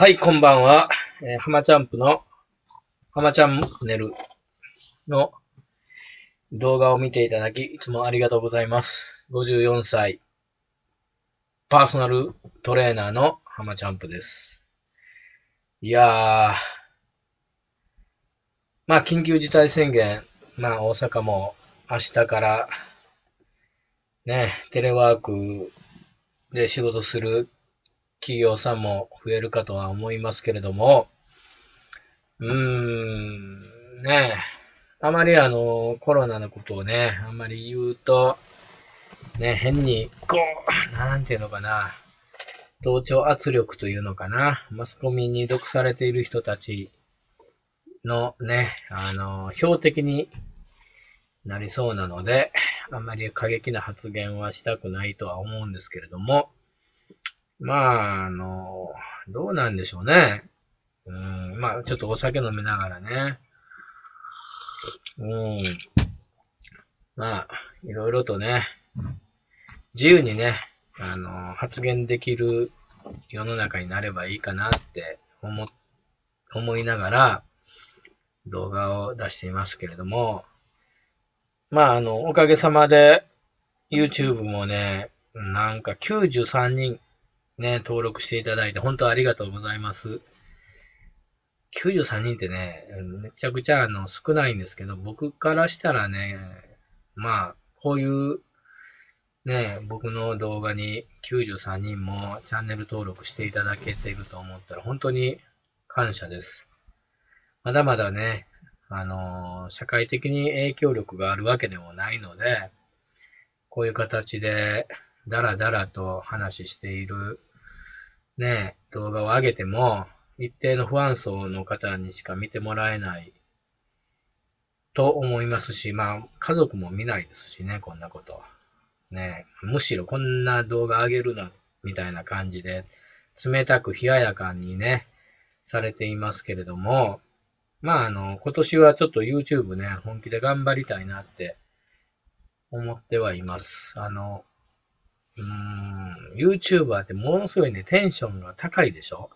はい、こんばんは。えー、浜チャンプの、浜チャンネルの動画を見ていただき、いつもありがとうございます。54歳、パーソナルトレーナーの浜チャンプです。いやー、まあ、緊急事態宣言、まあ、大阪も明日から、ね、テレワークで仕事する企業さんも増えるかとは思いますけれども、うーん、ねあまりあの、コロナのことをね、あまり言うと、ね、変に、こう、なんていうのかな、同調圧力というのかな、マスコミに毒されている人たちのね、あの、標的になりそうなので、あまり過激な発言はしたくないとは思うんですけれども、まあ、あの、どうなんでしょうね。うん、まあ、ちょっとお酒飲みながらね。うん。まあ、いろいろとね、自由にね、あの、発言できる世の中になればいいかなって思、思いながら動画を出していますけれども、まあ、あの、おかげさまで YouTube もね、なんか93人ね、登録していただいて本当ありがとうございます。93人ってね、めちゃくちゃあの少ないんですけど、僕からしたらね、まあ、こういうね、僕の動画に93人もチャンネル登録していただけていると思ったら本当に感謝です。まだまだね、あのー社会的に影響力があるわけでもないので、こういう形でダラダラと話しているね、動画を上げても、一定の不安層の方にしか見てもらえないと思いますし、まあ、家族も見ないですしね、こんなこと。ね、むしろこんな動画上げるな、みたいな感じで、冷たく冷ややかにね、されていますけれども、まあ、あの、今年はちょっと YouTube ね、本気で頑張りたいなって思ってはいます。あの、うん、YouTuber ってものすごいね、テンションが高いでしょ？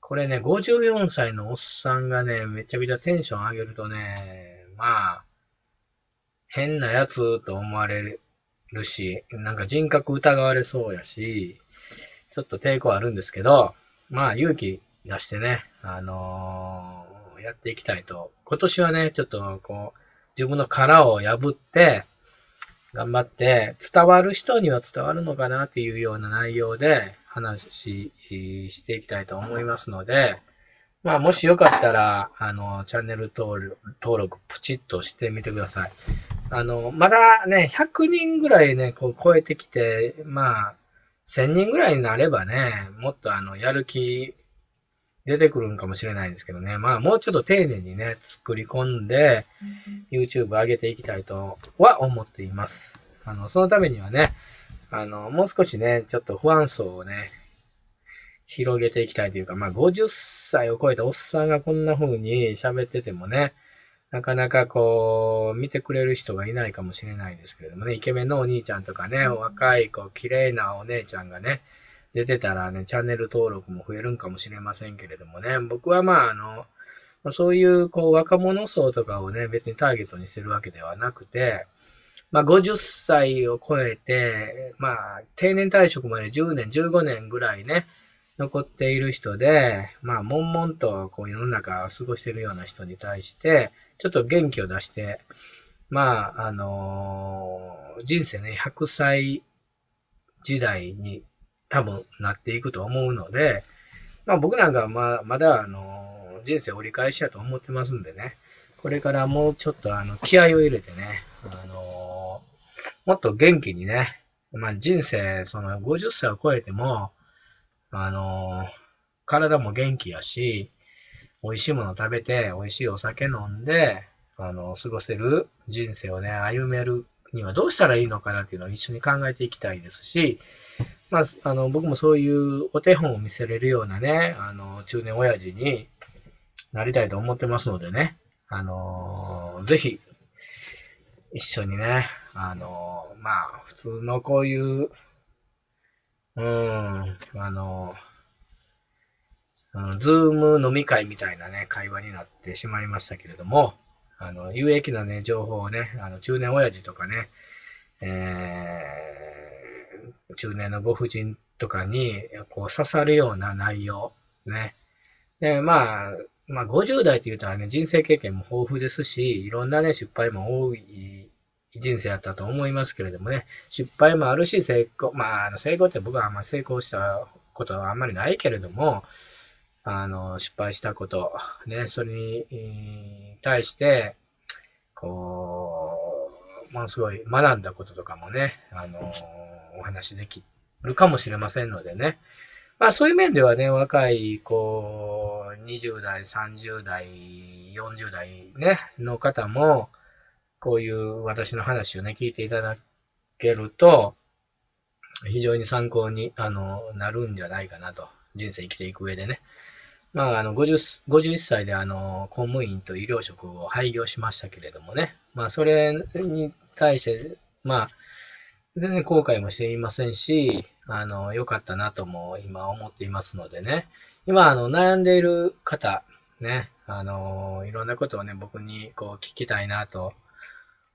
これね、54歳のおっさんがね、めちゃくちゃテンション上げるとね、まあ、変なやつと思われるし、なんか人格疑われそうやし、ちょっと抵抗あるんですけど、まあ勇気出してね、あのーやっていきたいと。今年はね、ちょっとこう、自分の殻を破って、頑張って、伝わる人には伝わるのかなっていうような内容で話ししていきたいと思いますので、まあ、もしよかったら、あの、チャンネル登録、登録プチッとしてみてください。あの、まだね、100人ぐらいね、こう超えてきて、まあ、1000人ぐらいになればね、もっとあの、やる気出てくるんかもしれないですけどね。まあ、もうちょっと丁寧にね、作り込んで、YouTube 上げていきたいとは思っています。あの、そのためにはね、あの、もう少しね、ちょっと不安層をね、広げていきたいというか、まあ、50歳を超えたおっさんがこんな風に喋っててもね、なかなかこう、見てくれる人がいないかもしれないですけれどもね、イケメンのお兄ちゃんとかね、若い子、綺麗なお姉ちゃんがね、出てたらね、チャンネル登録も増えるんかもしれませんけれどもね、僕はまあ、あの、そういう、こう、若者層とかをね、別にターゲットにしてるわけではなくて、まあ、50歳を超えて、まあ、定年退職まで10年、15年ぐらいね、残っている人で、まあ、悶々と、こう、世の中を過ごしてるような人に対して、ちょっと元気を出して、まあ、あのー人生ね、100歳時代に多分なっていくと思うので、まあ僕なんかはままだあの人生折り返しやと思ってますんでね、これからもうちょっとあの気合を入れてね、あのもっと元気にね、まあ人生その50歳を超えても、あの体も元気やし、美味しいもの食べて、美味しいお酒飲んで、あの、過ごせる人生をね、歩めるにはどうしたらいいのかなっていうのを一緒に考えていきたいですし、まあ、あの、僕もそういうお手本を見せれるようなね、あの、中年親父になりたいと思ってますのでね、あの、ぜひ、一緒にね、あの、まあ、普通のこういう、うん、あの、うん、ズーム飲み会みたいなね、会話になってしまいましたけれども、あの、有益なね、情報をね、あの、中年親父とかね、えー、中年のご婦人とかに、こう、刺さるような内容、ね。で、まあ、まあ、50代って言うたらね、人生経験も豊富ですし、いろんなね、失敗も多い人生やったと思いますけれどもね、失敗もあるし、成功、まあ、あの成功って僕はあんまり成功したことはあんまりないけれども、あの、失敗したこと、ね、それに対して、こう、ものすごい学んだこととかもね、あの、お話できるかもしれませんのでね。まあそういう面ではね、若い、こう、20代、30代、40代ね、の方も、こういう私の話をね、聞いていただけると、非常に参考に、あの、なるんじゃないかなと。人生生きていく上でね。まあ、あの、50、51歳であの、公務員と医療職を廃業しましたけれどもね。まあ、それに対して、まあ、全然後悔もしていませんし、あの、良かったなとも今思っていますのでね。今、あの、悩んでいる方、ね、あの、いろんなことをね、僕にこう聞きたいなと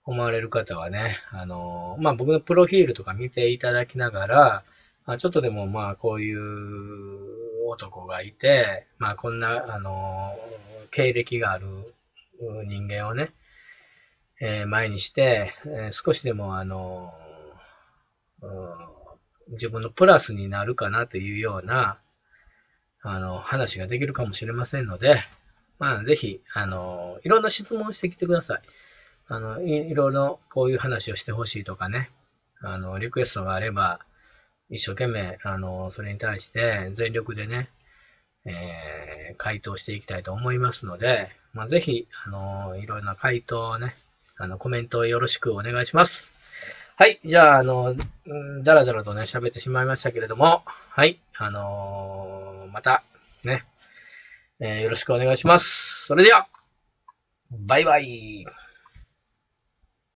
思われる方はね、あの、まあ、僕のプロフィールとか見ていただきながら、あ、ちょっとでもまあ、こういう男がいて、まあ、こんな、あの、経歴がある人間をね、えー、前にして、えー、少しでもあの、自分のプラスになるかなというような、あの、話ができるかもしれませんので、まあ、ぜひ、あの、いろんな質問してきてください。あの、いいろいろこういう話をしてほしいとかね、あの、リクエストがあれば、一生懸命、あの、それに対して全力でね、えー、回答していきたいと思いますので、まあ、ぜひ、あの、いろんな回答をね、あの、コメントをよろしくお願いします。はい。じゃあ、あの、だらだらとね、喋ってしまいましたけれども、はい。あのー、また、ね、えー、よろしくお願いします。それでは、バイバイ。